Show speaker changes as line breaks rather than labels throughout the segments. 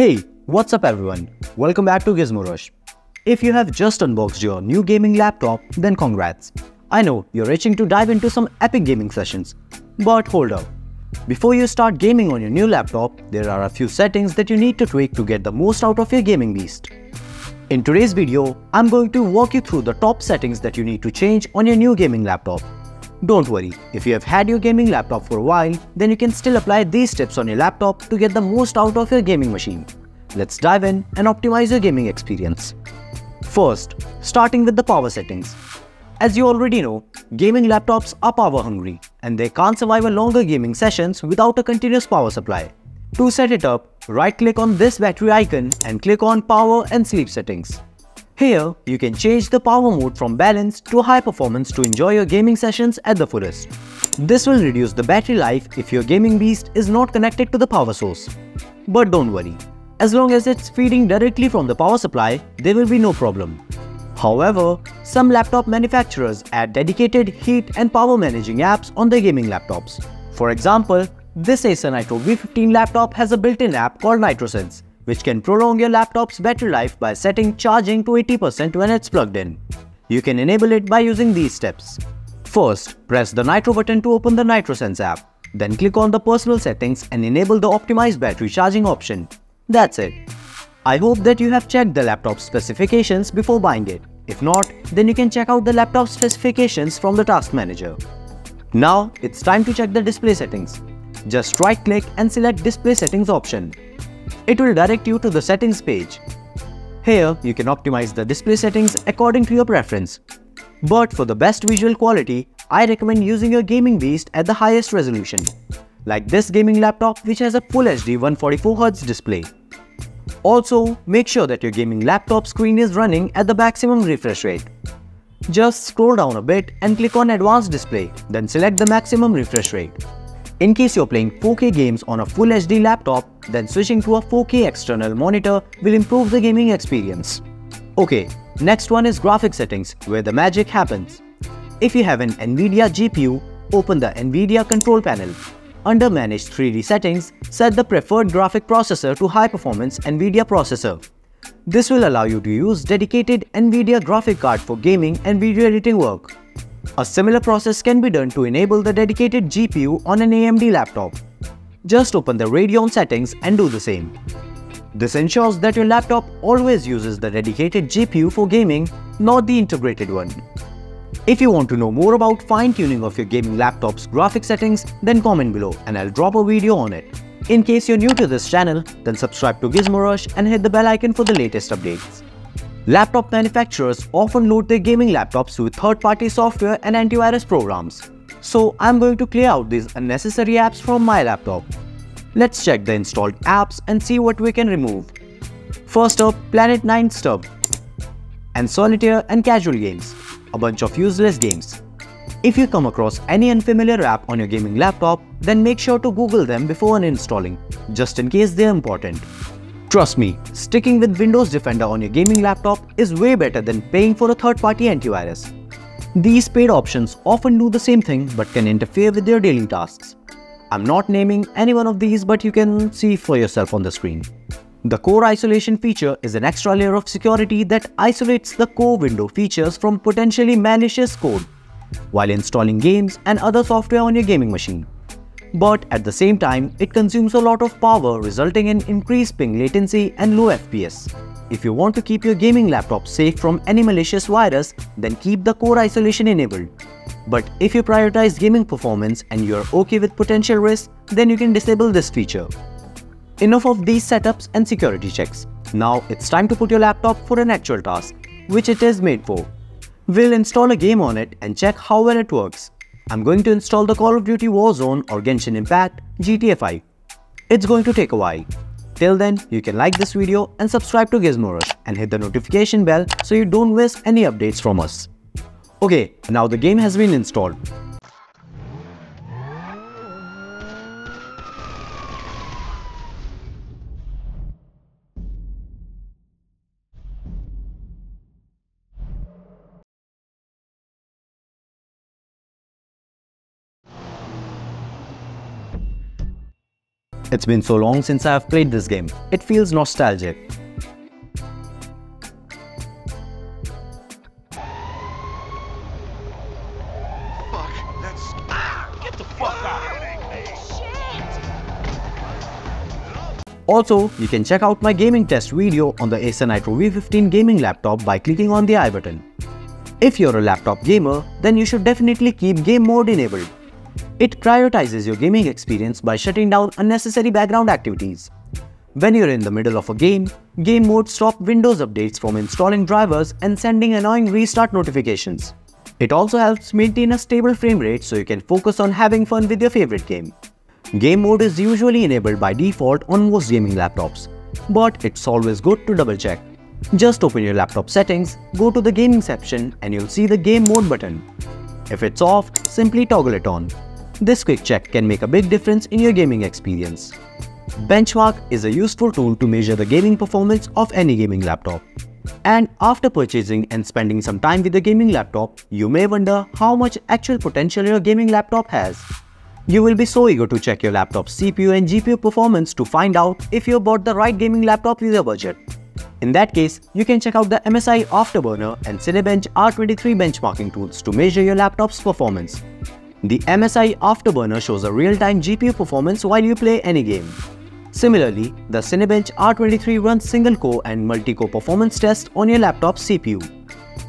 Hey, what's up everyone? Welcome back to Gizmo Rush. If you have just unboxed your new gaming laptop, then congrats. I know you're itching to dive into some epic gaming sessions. But hold up. Before you start gaming on your new laptop, there are a few settings that you need to tweak to get the most out of your gaming beast. In today's video, I'm going to walk you through the top settings that you need to change on your new gaming laptop. Don't worry, if you have had your gaming laptop for a while, then you can still apply these tips on your laptop to get the most out of your gaming machine. Let's dive in and optimize your gaming experience. First, starting with the power settings. As you already know, gaming laptops are power hungry and they can't survive a longer gaming sessions without a continuous power supply. To set it up, right click on this battery icon and click on power and sleep settings. Here, you can change the power mode from balanced to high performance to enjoy your gaming sessions at the fullest. This will reduce the battery life if your gaming beast is not connected to the power source. But don't worry, as long as it's feeding directly from the power supply, there will be no problem. However, some laptop manufacturers add dedicated heat and power managing apps on their gaming laptops. For example, this Acer Nitro V15 laptop has a built-in app called NitroSense which can prolong your laptop's battery life by setting charging to 80% when it's plugged in. You can enable it by using these steps. First, press the Nitro button to open the NitroSense app. Then click on the personal settings and enable the optimized battery charging option. That's it. I hope that you have checked the laptop specifications before buying it. If not, then you can check out the laptop specifications from the task manager. Now, it's time to check the display settings. Just right click and select display settings option. It will direct you to the settings page. Here, you can optimize the display settings according to your preference. But for the best visual quality, I recommend using your gaming beast at the highest resolution, like this gaming laptop which has a Full HD 144Hz display. Also, make sure that your gaming laptop screen is running at the maximum refresh rate. Just scroll down a bit and click on Advanced Display, then select the maximum refresh rate. In case you're playing 4K games on a Full HD laptop, then switching to a 4K external monitor will improve the gaming experience. Okay, next one is graphic settings, where the magic happens. If you have an NVIDIA GPU, open the NVIDIA control panel. Under Manage 3D settings, set the preferred graphic processor to high performance NVIDIA processor. This will allow you to use dedicated NVIDIA graphic card for gaming and video editing work. A similar process can be done to enable the dedicated GPU on an AMD laptop. Just open the Radeon settings and do the same. This ensures that your laptop always uses the dedicated GPU for gaming, not the integrated one. If you want to know more about fine-tuning of your gaming laptop's graphic settings, then comment below and I'll drop a video on it. In case you're new to this channel, then subscribe to Gizmo Rush and hit the bell icon for the latest updates. Laptop manufacturers often load their gaming laptops with third-party software and antivirus programs. So I'm going to clear out these unnecessary apps from my laptop. Let's check the installed apps and see what we can remove. First up, Planet 9 Stub and Solitaire and Casual Games, a bunch of useless games. If you come across any unfamiliar app on your gaming laptop, then make sure to Google them before uninstalling, just in case they're important. Trust me, sticking with Windows Defender on your gaming laptop is way better than paying for a third-party antivirus. These paid options often do the same thing but can interfere with your daily tasks. I'm not naming any one of these but you can see for yourself on the screen. The Core Isolation feature is an extra layer of security that isolates the core window features from potentially malicious code while installing games and other software on your gaming machine but at the same time, it consumes a lot of power resulting in increased ping latency and low FPS. If you want to keep your gaming laptop safe from any malicious virus, then keep the core isolation enabled. But if you prioritize gaming performance and you're okay with potential risks, then you can disable this feature. Enough of these setups and security checks. Now it's time to put your laptop for an actual task, which it is made for. We'll install a game on it and check how well it works. I'm going to install the Call of Duty Warzone or Genshin Impact GTA 5. It's going to take a while. Till then, you can like this video and subscribe to Gizmo Rush and hit the notification bell so you don't miss any updates from us. Okay, now the game has been installed. It's been so long since I have played this game, it feels nostalgic.
Fuck, that's... Get the fuck out!
Also, you can check out my gaming test video on the Acer Nitro V15 gaming laptop by clicking on the i button. If you're a laptop gamer, then you should definitely keep game mode enabled. It prioritizes your gaming experience by shutting down unnecessary background activities. When you're in the middle of a game, game mode stops Windows updates from installing drivers and sending annoying restart notifications. It also helps maintain a stable frame rate so you can focus on having fun with your favorite game. Game mode is usually enabled by default on most gaming laptops, but it's always good to double check. Just open your laptop settings, go to the gaming section and you'll see the game mode button. If it's off, simply toggle it on. This quick check can make a big difference in your gaming experience. Benchmark is a useful tool to measure the gaming performance of any gaming laptop. And after purchasing and spending some time with the gaming laptop, you may wonder how much actual potential your gaming laptop has. You will be so eager to check your laptop's CPU and GPU performance to find out if you bought the right gaming laptop with your budget. In that case, you can check out the MSI Afterburner and Cinebench R23 benchmarking tools to measure your laptop's performance. The MSI Afterburner shows a real-time GPU performance while you play any game. Similarly, the Cinebench R23 runs single-core and multi-core performance tests on your laptop's CPU.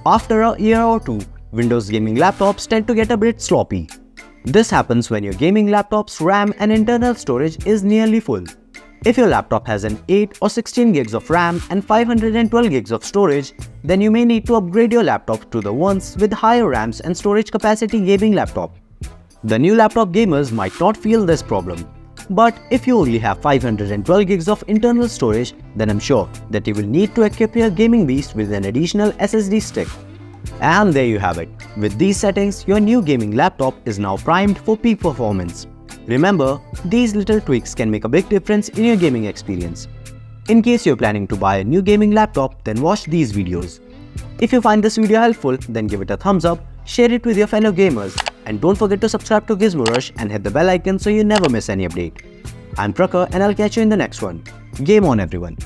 After a year or two, Windows gaming laptops tend to get a bit sloppy. This happens when your gaming laptop's RAM and internal storage is nearly full. If your laptop has an 8 or 16 gigs of RAM and 512 gigs of storage, then you may need to upgrade your laptop to the ones with higher RAMs and storage capacity gaming laptop. The new laptop gamers might not feel this problem, but if you only have 512 gigs of internal storage, then I'm sure that you will need to equip your gaming beast with an additional SSD stick. And there you have it. With these settings, your new gaming laptop is now primed for peak performance. Remember, these little tweaks can make a big difference in your gaming experience. In case you're planning to buy a new gaming laptop, then watch these videos. If you find this video helpful, then give it a thumbs up, share it with your fellow gamers, and don't forget to subscribe to Gizmo Rush and hit the bell icon so you never miss any update. I'm Prakhar and I'll catch you in the next one. Game on everyone.